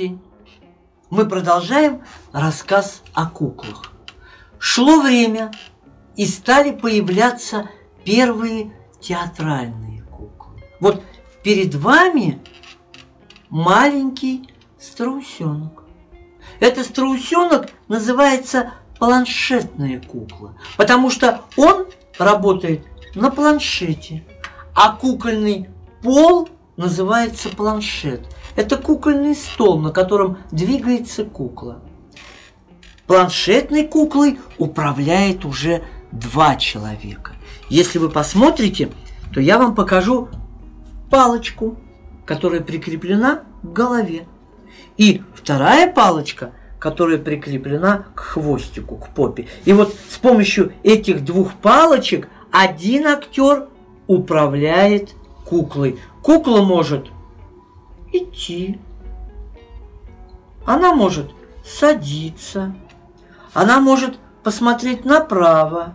день. Мы продолжаем рассказ о куклах. Шло время, и стали появляться первые театральные куклы. Вот перед вами маленький страусенок. Этот страусенок называется планшетная кукла, потому что он работает на планшете, а кукольный пол называется планшет. Это кукольный стол, на котором двигается кукла. Планшетной куклой управляет уже два человека. Если вы посмотрите, то я вам покажу палочку, которая прикреплена к голове. И вторая палочка, которая прикреплена к хвостику, к попе. И вот с помощью этих двух палочек один актер управляет куклой. Кукла может идти, она может садиться, она может посмотреть направо,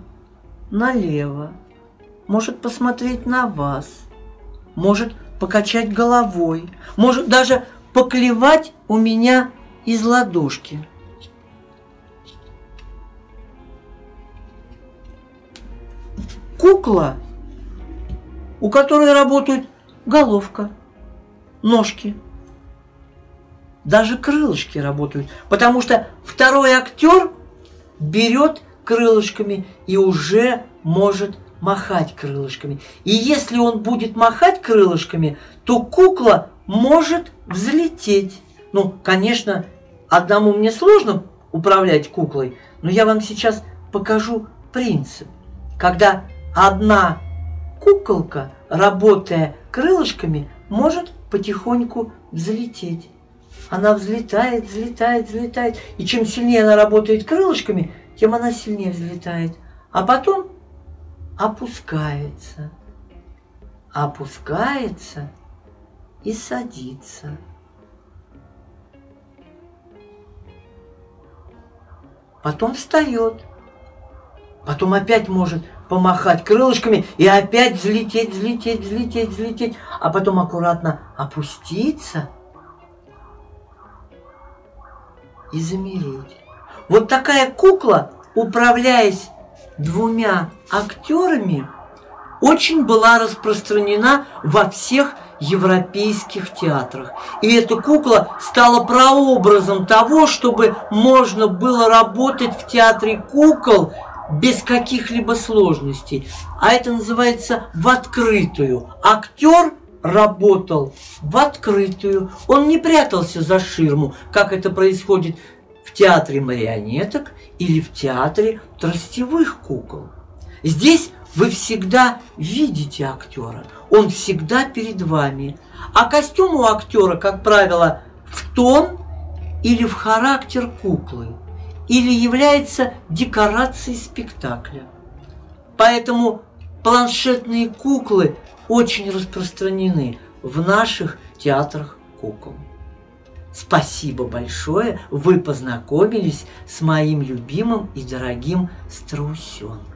налево, может посмотреть на вас, может покачать головой, может даже поклевать у меня из ладошки. Кукла, у которой работают головка, ножки, даже крылышки работают, потому что второй актер берет крылышками и уже может махать крылышками. И если он будет махать крылышками, то кукла может взлететь. Ну, конечно, одному мне сложно управлять куклой, но я вам сейчас покажу принцип. Когда одна куколка, работая крылышками, может потихоньку взлететь. Она взлетает, взлетает, взлетает. И чем сильнее она работает крылышками, тем она сильнее взлетает. А потом опускается. Опускается и садится. Потом встает. Потом опять может помахать крылышками и опять взлететь, взлететь, взлететь, взлететь, а потом аккуратно опуститься и замереть. Вот такая кукла, управляясь двумя актерами, очень была распространена во всех европейских театрах. И эта кукла стала прообразом того, чтобы можно было работать в театре кукол без каких-либо сложностей. А это называется в открытую. Актер работал в открытую. Он не прятался за ширму, как это происходит в театре марионеток или в театре тростевых кукол. Здесь вы всегда видите актера, он всегда перед вами. А костюм у актера, как правило, в тон или в характер куклы, или является декорацией спектакля. Поэтому планшетные куклы очень распространены в наших театрах кукол. Спасибо большое, вы познакомились с моим любимым и дорогим страусенком.